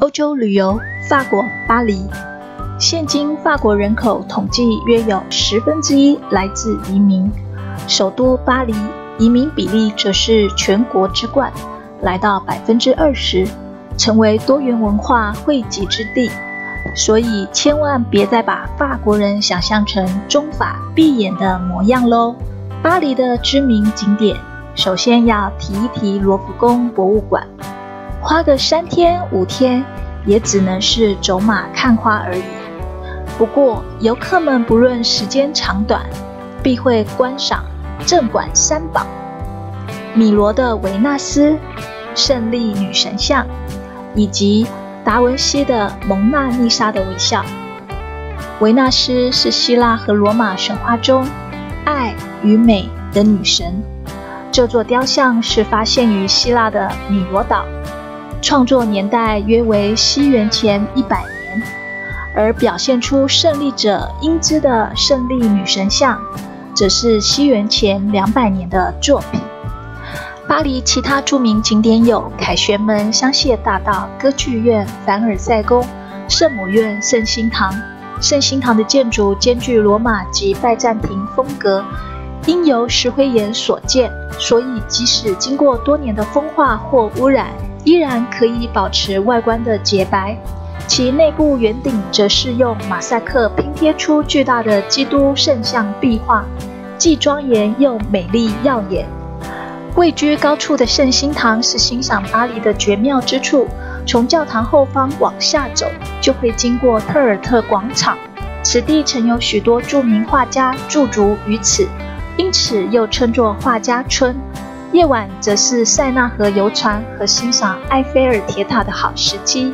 欧洲旅游，法国巴黎。现今法国人口统计约有十分之一来自移民，首都巴黎移民比例则是全国之冠，来到百分之二十，成为多元文化汇集之地。所以千万别再把法国人想象成中法闭眼的模样喽。巴黎的知名景点，首先要提一提罗浮宫博物馆。花个三天五天，也只能是走马看花而已。不过，游客们不论时间长短，必会观赏镇馆三宝：米罗的维纳斯、胜利女神像，以及达文西的蒙娜丽莎的微笑。维纳斯是希腊和罗马神话中爱与美的女神。这座雕像是发现于希腊的米罗岛。创作年代约为西元前一百年，而表现出胜利者英姿的胜利女神像，则是西元前两百年的作品。巴黎其他著名景点有凯旋门、香榭大道、歌剧院、凡尔赛宫、圣母院、圣心堂。圣心堂的建筑兼具罗马及拜占庭风格，因由石灰岩所建，所以即使经过多年的风化或污染。依然可以保持外观的洁白，其内部圆顶则是用马赛克拼贴出巨大的基督圣像壁画，既庄严又美丽耀眼。位居高处的圣心堂是欣赏巴黎的绝妙之处。从教堂后方往下走，就会经过特尔特广场，此地曾有许多著名画家驻足于此，因此又称作画家村。夜晚则是塞纳河游船和欣赏埃菲尔铁塔的好时机。